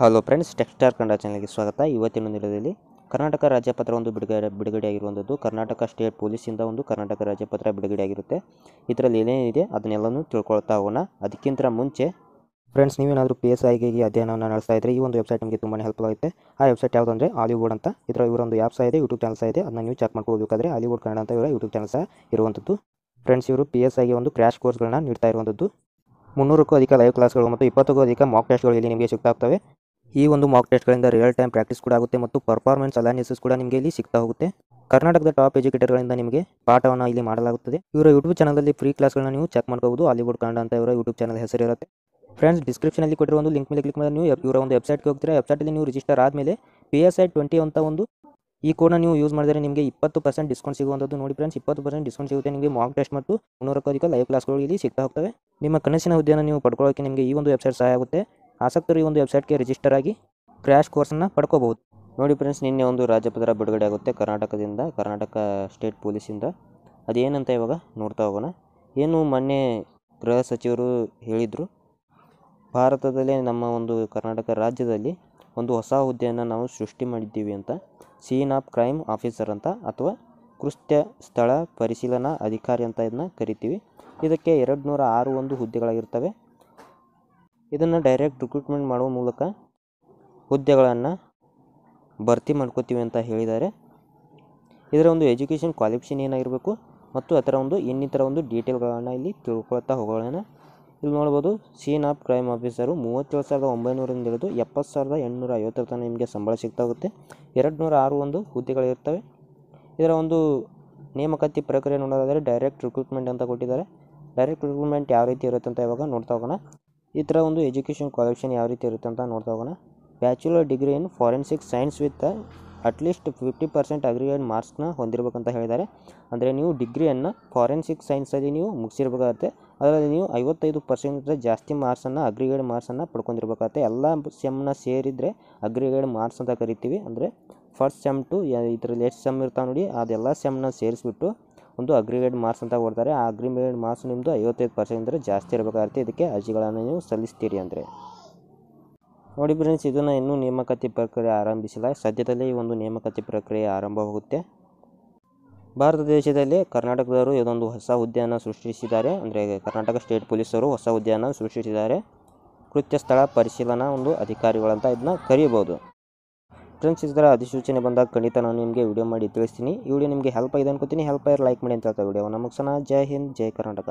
Hello friends ಟೆಕ್ಸ್ಟಾರ್ Kannada ಚಾನಲ್ಗೆ ಸ್ವಾಗತ. ಇವತ್ತಿನ ದಿನದಲ್ಲಿ ಕರ್ನಾಟಕ ರಾಜ್ಯಪತ್ರ ಒಂದು ಬಿಡುಗಡೆ ಬಿಡುಗಡೆಯಾಗಿರುವಂಥದ್ದು ಕರ್ನಾಟಕ ಸ್ಟೇಟ್ ಪೊಲೀಸಿಂದ ಒಂದು ಕರ್ನಾಟಕ ರಾಜ್ಯಪತ್ರ ಬಿಡುಗಡೆಯಾಗಿರುತ್ತೆ. ಇದರಲ್ಲಿ ಏನೇನಿದೆ ಅದನ್ನೆಲ್ಲನೂ ತಿಳ್ಕೊಳ್ತಾ ಹೋಗೋಣ. ಅದಕ್ಕಿಂತ ಮುಂಚೆ ಫ್ರೆಂಡ್ಸ್ ನೀವೇನಾದರೂ ಪಿ ಎಸ್ ಐಗೆ ಅಧ್ಯಯನವನ್ನು ನಡೆಸ್ತಾ ಇದ್ದರೆ ಈ ಒಂದು ವೆಬ್ಸೈಟ್ ನಿಮಗೆ ತುಂಬಾ ಹೆಲ್ಪ್ ಆಗುತ್ತೆ. ಆ ವೆಬ್ಸೈಟ್ ಯಾವುದು ಅಂದರೆ ಹಾಲಿವುಡ್ ಅಂತ. ಇದರ ಇವರೊಂದು ಆ್ಯಪ್ ಇದೆ ಯೂಟ್ಯೂಬ್ ಚಾನಲ್ ಇದೆ. ಅದನ್ನ ನೀವು ಚೆಕ್ ಮಾಡ್ಕೋಬೇಕಾದ್ರೆ ಆಲಿವುಡ್ ಕನ್ನಡ ಅಂತ ಇವರ ಯೂಟ್ಯೂಬ್ ಚಾನಲ್ ಸಹ ಇರುವಂಥದ್ದು ಫ್ರೆಂಡ್ಸ್ ಇವರು ಪಿ ಎಸ್ ಐಗೆ ಒಂದು ಕ್ರ್ಯಾಶ್ ಕೋರ್ಸ್ಗಳನ್ನ ನೀಡ್ತಾ ಇರುವಂಥದ್ದು ಮುನ್ನೂರಕ್ಕೂ ಅಧಿಕ ಲೈವ್ ಕ್ಲಾಸ್ಗಳು ಮತ್ತು ಇಪ್ಪತ್ತಕ್ಕೂ ಅಧಿಕ ಮಾಕ್ ಟೆಸ್ಟ್ಗಳು ಇಲ್ಲಿ ನಿಮಗೆ ಸಿಗ್ತಾ ಹೋಗ್ತವೆ. ಈ ಒಂದು ಮಾಕ್ ಟೆಸ್ಟ್ಗಳಿಂದ ರಿಯಲ್ ಟೈಮ್ ಪ್ರಾಕ್ಟೀಸ್ ಕೂಡ ಆಗುತ್ತೆ ಮತ್ತು ಪರ್ಫಾರ್ಮೆನ್ಸ್ ಅಲಾನಿಸಿಸ್ ಕೂಡ ನಿಮಗೆ ಇಲ್ಲಿ ಸಿಗ್ತಾ ಹೋಗುತ್ತೆ. ಕರ್ನಾಟಕದ ಟಾಪ್ ಎಜುಕೇಟರ್ಗಳಿಂದ ನಿಮಗೆ ಪಾಠವನ್ನು ಇಲ್ಲಿ ಮಾಡಲಾಗುತ್ತದೆ. ಇವರ ಯೂಟ್ಯೂಬ್ ಚಾನಲಲ್ಲಿ ಫ್ರೀ ಕ್ಲಾಸ್ಗಳನ್ನ ನೀವು ಚೆಕ್ ಮಾಡ್ಕೋಬಹುದು. ಹಾಲಿವುಡ್ ಕನ್ನಡ ಅಂತ ಇವರ ಯೂಟ್ಯೂಬ್ ಚಾನಲ್ ಹೆಸರಿರುತ್ತೆ ಫ್ರೆಂಡ್ಸ್ ಡಿಸ್ಕ್ರಿಪ್ಷನಲ್ಲಿ ಕೊಟ್ಟಿರೋ ಒಂದು ಲಿಂಕ್ ಮೇಲೆ ಕ್ಲಿಕ್ ಮಾಡಿ ನೀವು ಇವರ ಒಂದು ವೆಬ್ಸೈಟ್ಗೆ ಹೋಗ್ತೀರಾ. ವೆಬ್ಸೈಟಲ್ಲಿ ನೀವು ರಿಜಿಸ್ಟರ್ ಆದಮೇಲೆ ಪಿ ಎಸ್ ಐ ಟ್ವೆಂಟಿ ಅಂತ ಒಂದು ಈ ಕೋಡ್ನ ನೀವು ಯೂಸ್ ಮಾಡಿದರೆ ನಿಮಗೆ ಇಪ್ಪತ್ತು ಪರ್ಸೆಂಟ್ ಡಿಸ್ಕೌಂಟ್ ಸಿಗುವಂಥದ್ದು ನೋಡಿ ಫ್ರೆಂಡ್ಸ್ ಇಪ್ಪತ್ತು ಪರ್ಸೆಂಟ್ ಡಿಸ್ಕೌಂಟ್ ಸಿಗುತ್ತೆ ನಿಮಗೆ ಮಾಕ್ ಟೆಸ್ಟ್ ಮತ್ತು ಮುನ್ನೂರಕ್ಕೂ ಅಧಿಕ ಲೈವ್ ಕ್ಲಾಸ್ಗಳು ಇಲ್ಲಿ ಸಿಗ್ತಾ ಹೋಗ್ತವೆ. ನಿಮ್ಮ ಕನಸಿನ ಹುದ್ದೆಯನ್ನು ನೀವು ಪಡ್ಕೊಳ್ಳೋಕೆ ನಿಮಗೆ ಈ ಒಂದು ವೆಬ್ಸೈಟ್ ಸಹಾಯ ಆಗುತ್ತೆ. ಆಸಕ್ತರು ಈ ಒಂದು ವೆಬ್ಸೈಟ್ಗೆ ರಿಜಿಸ್ಟರ್ ಆಗಿ ಕ್ರ್ಯಾಶ್ ಕೋರ್ಸನ್ನು ಪಡ್ಕೋಬಹುದು. ನೋಡಿ ಫ್ರೆಂಡ್ಸ್ ನಿನ್ನೆ ಒಂದು ರಾಜ್ಯಪತ್ರ ಬಿಡುಗಡೆ ಆಗುತ್ತೆ ಕರ್ನಾಟಕದಿಂದ, ಕರ್ನಾಟಕ ಸ್ಟೇಟ್ ಪೊಲೀಸಿಂದ ಅದೇನಂತ ಇವಾಗ ನೋಡ್ತಾ ಹೋಗೋಣ. ಏನು ಮೊನ್ನೆ ಗೃಹ ಸಚಿವರು ಹೇಳಿದರು, ಭಾರತದಲ್ಲೇ ನಮ್ಮ ಒಂದು ಕರ್ನಾಟಕ ರಾಜ್ಯದಲ್ಲಿ ಒಂದು ಹೊಸ ಹುದ್ದೆಯನ್ನು ನಾವು ಸೃಷ್ಟಿ ಮಾಡಿದ್ದೀವಿ ಅಂತ. ಸೀನ್ ಆಫ್ ಕ್ರೈಮ್ ಆಫೀಸರ್ ಅಂತ ಅಥವಾ ಕೃತ್ಯ ಸ್ಥಳ ಪರಿಶೀಲನಾ ಅಧಿಕಾರಿ ಅಂತ ಇದನ್ನ ಕರಿತೀವಿ. ಇದಕ್ಕೆ ಎರಡು ನೂರ ಆರು ಒಂದು ಹುದ್ದೆಗಳಾಗಿರ್ತವೆ. ಇದನ್ನು ಡೈರೆಕ್ಟ್ ರಿಕ್ರೂಟ್ಮೆಂಟ್ ಮಾಡುವ ಮೂಲಕ ಹುದ್ದೆಗಳನ್ನು ಭರ್ತಿ ಮಾಡ್ಕೋತೀವಿ ಅಂತ ಹೇಳಿದ್ದಾರೆ. ಇದರ ಒಂದು ಎಜುಕೇಷನ್ ಕ್ವಾಲಿಫಿಕೇಷನ್ ಏನಾಗಿರಬೇಕು ಮತ್ತು ಅದರ ಒಂದು ಇನ್ನಿತರ ಒಂದು ಡೀಟೇಲ್ಗಳನ್ನು ಇಲ್ಲಿ ತಿಳ್ಕೊಳ್ತಾ ಹೋಗೋಣ. ಇಲ್ಲಿ ನೋಡ್ಬೋದು ಸೀನ್ ಆಫ್ ಕ್ರೈಮ್ ಆಫೀಸರು ಮೂವತ್ತೇಳು ಸಾವಿರದ ಒಂಬೈನೂರಿಂದ ಹಿಡಿದು ಎಪ್ಪತ್ತು ಸಾವಿರದ ಎಂಟುನೂರ ಐವತ್ತರ ತನಕ ನಿಮಗೆ ಸಂಬಳ ಸಿಗ್ತಾ ಹೋಗುತ್ತೆ ಎರಡು ನೂರ ಆರು ಒಂದು ಹುದ್ದೆಗಳಿರ್ತವೆ ಇದರ ಒಂದು ನೇಮಕಾತಿ ಪ್ರಕ್ರಿಯೆ ನೋಡೋದಾದರೆ ಡೈರೆಕ್ಟ್ ರಿಕ್ರೂಟ್ಮೆಂಟ್ ಅಂತ ಕೊಟ್ಟಿದ್ದಾರೆ. ಡೈರೆಕ್ಟ್ ರಿಕ್ರೂಟ್ಮೆಂಟ್ ಯಾವ ರೀತಿ ಇರುತ್ತೆ ಅಂತ ಇವಾಗ ನೋಡ್ತಾ ಹೋಗೋಣ. ಈ ಥರ ಒಂದು ಎಜುಕೇಷನ್ ಕ್ವಾಲಿಫಿಕೇಷನ್ ಯಾವ ರೀತಿ ಇರುತ್ತೆ ಅಂತ ನೋಡ್ತಾ ಹೋಗೋಣ. Bachelor degree in forensic science with at least fifty percent aggregate ಮಾರ್ಕ್ಸ್ನ ಹೊಂದಿರಬೇಕಂತ ಹೇಳಿದ್ದಾರೆ. ಅಂದರೆ ನೀವು ಡಿಗ್ರಿಯನ್ನು ಫಾರೆನ್ಸಿಕ್ ಸೈನ್ಸಲ್ಲಿ ನೀವು ಮುಗಿಸಿರ್ಬೇಕಾಗತ್ತೆ. ಅದರಲ್ಲಿ ನೀವು ಐವತ್ತೈದು ಪರ್ಸೆಂಟ್ ಜಾಸ್ತಿ ಮಾರ್ಕ್ಸನ್ನು, ಅಗ್ರಿಗೇಡ್ ಮಾರ್ಕ್ಸನ್ನು ಪಡ್ಕೊಂಡಿರ್ಬೇಕಾಗತ್ತೆ. ಎಲ್ಲ ಸೆಮ್ನ ಸೇರಿದರೆ ಅಗ್ರಿಗೇಡ್ ಮಾರ್ಕ್ಸ್ ಅಂತ ಕರಿತೀವಿ. ಅಂದರೆ ಫಸ್ಟ್ ಸೆಮ್ ಟು ಇದರಲ್ಲಿ ಎಷ್ಟು ಸೆಮ್ ಇರ್ತಾವೆ ನೋಡಿ, ಅದೆಲ್ಲ ಸೆಮ್ನ ಸೇರಿಸ್ಬಿಟ್ಟು ಒಂದು ಅಗ್ರಿಗೇಟ್ ಮಾರ್ಕ್ಸ್ ಅಂತ ಕೊಡ್ತಾರೆ. ಆ ಅಗ್ರಿಗೇಟ್ ಮಾರ್ಕ್ಸ್ ನಿಮ್ಮದು ಐವತ್ತೈದು ಪರ್ಸೆಂಟ್ ಅಂದರೆ ಜಾಸ್ತಿ ಇರಬೇಕಾಗುತ್ತೆ. ಇದಕ್ಕೆ ಅರ್ಜಿಗಳನ್ನು ನೀವು ಸಲ್ಲಿಸ್ತೀರಿ ಅಂದರೆ. ನೋಡಿ ಫ್ರೆಂಡ್ಸ್ ಇದನ್ನು ಇನ್ನೂ ನೇಮಕಾತಿ ಪ್ರಕ್ರಿಯೆ ಆರಂಭಿಸಿಲ್ಲ ಸದ್ಯದಲ್ಲೇ ಒಂದು ನೇಮಕಾತಿ ಪ್ರಕ್ರಿಯೆ ಆರಂಭವಾಗುತ್ತೆ. ಭಾರತ ದೇಶದಲ್ಲಿ ಕರ್ನಾಟಕದವರು ಇದೊಂದು ಹೊಸ ಉದ್ಯಾನ ಸೃಷ್ಟಿಸಿದ್ದಾರೆ. ಅಂದರೆ ಕರ್ನಾಟಕ ಸ್ಟೇಟ್ ಪೊಲೀಸರು ಹೊಸ ಉದ್ಯಾನ ಸೃಷ್ಟಿಸಿದ್ದಾರೆ. ಕೃತ್ಯ ಸ್ಥಳ ಪರಿಶೀಲನಾ ಒಂದು ಅಧಿಕಾರಿಗಳಂತ ಇದನ್ನ ಕರೀಬೋದು ಫ್ರೆಂಡ್ಸ್ ಇದರ ಅಧಿಸೂಚನೆ ಬಂದಾಗ ಖಂಡಿತ ನಾನು ನಿಮಗೆ ವಿಡಿಯೋ ಮಾಡಿ ತಿಳಿಸ್ತೀನಿ. ಈ ವಿಡಿಯೋ ನಿಮಗೆ ಹೆಲ್ಪ್ ಆಗಿದೆ ಅನ್ಕೋತೀನಿ. ಹೆಲ್ಪ್ ಆಯ್ತು ಲೈಕ್ ಮಾಡಿ ಅಂತ ಹೇಳ್ತಾ ವಿಡಿಯೋ ನಮಗೆ ಜೈ ಹಿಂದ್, ಜೈ ಕರ್ನಾಟಕ.